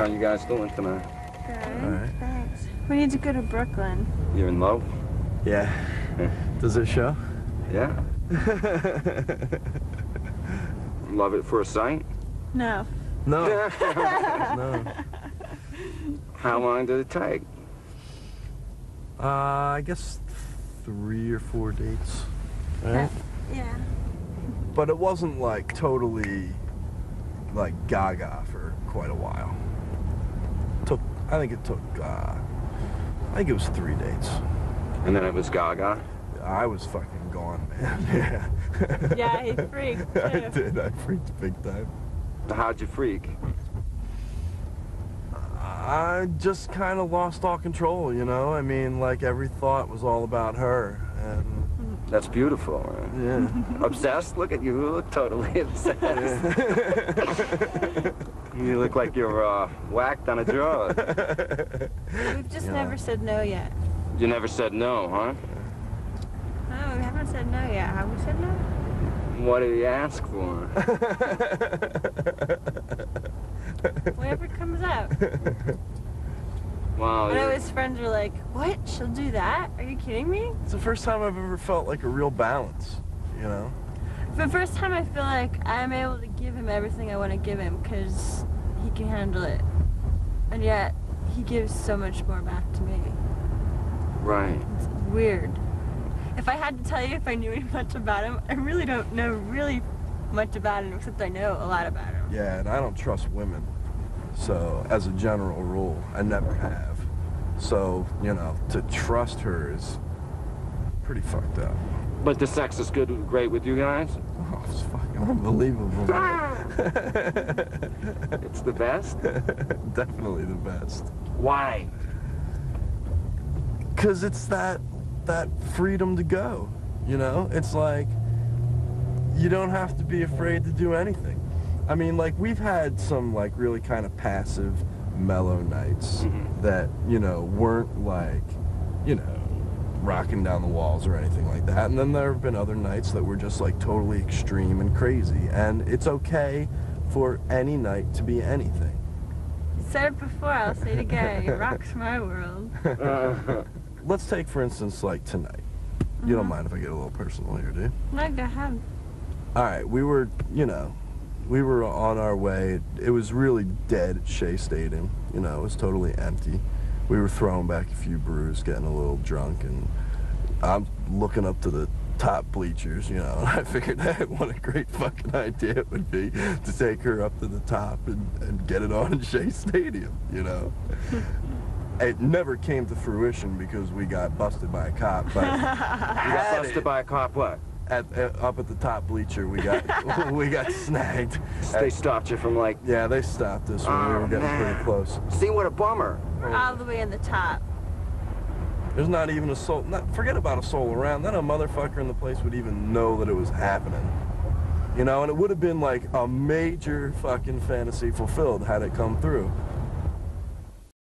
How you guys doing tonight? Good. Alright. Thanks. We need to go to Brooklyn. You're in love? Yeah. Does it show? Yeah. Love at first sight? No. No. no. How long did it take? Uh, I guess three or four dates. Right? Yeah. But it wasn't like totally like gaga for quite a while. Took, I think it took, uh, I think it was three dates. And then it was Gaga? I was fucking gone, man. Yeah. Yeah, he freaked, I did. I freaked big time. How'd you freak? I just kind of lost all control, you know? I mean, like every thought was all about her. And That's beautiful. Right? yeah. Obsessed? Look at you. You look totally obsessed. you look like you're uh, whacked on a drug. We've just Yeah. never said no yet. You never said no, huh? No, we haven't said no yet. Have we said no? What did you ask for? Whatever comes out. Wow. I know you- his friends were like, what? She'll do that? Are you kidding me? it's the first time I've ever felt like a real balance, you know? For the first time, I feel like I'm able to give him everything I want to give him because he can handle it. And yet, he gives so much more back to me. Right. It's weird. If I had to tell you if I knew any much about him, I really don't know really much about him, except I know a lot about him. Yeah, and I don't trust women. So, as a general rule, I never have. So, you know, to trust her is pretty fucked up. But the sex is good, great with you guys? Oh, it's fucking unbelievable. Ah! It's the best? Definitely the best. Why? Cause it's that that freedom to go. You know? It's like you don't have to be afraid to do anything. I mean, like we've had some like really kind of passive, mellow nights Mhm. that, you know, weren't like, you know, rocking down the walls or anything like that. And then there have been other nights that were just like totally extreme and crazy. And it's okay for any night to be anything. Said it before, I'll say it again. It rocks my world. Uh, Let's take, for instance, like tonight. You don't Mhm. mind if I get a little personal here, do you? No, go ahead. All right, we were, you know, we were on our way. It was really dead at Shea Stadium. You know, it was totally empty. We were throwing back a few brews, getting a little drunk, and I'm looking up to the top bleachers, you know, and I figured hey, what a great fucking idea it would be to take her up to the top and, and get it on in Shea Stadium, you know. it never came to fruition because we got busted by a cop, but you got busted by a cop what? At, at up at the top bleacher we got we got snagged. They stopped you from like, Yeah, they stopped us when we Oh, were getting man. pretty close. see what a bummer. We're all the way in the top. There's not even a soul. Not, forget about a soul around. Not a motherfucker in the place would even know that it was happening. You know, and it would have been like a major fucking fantasy fulfilled had it come through.